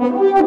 you